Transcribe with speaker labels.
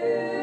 Speaker 1: you.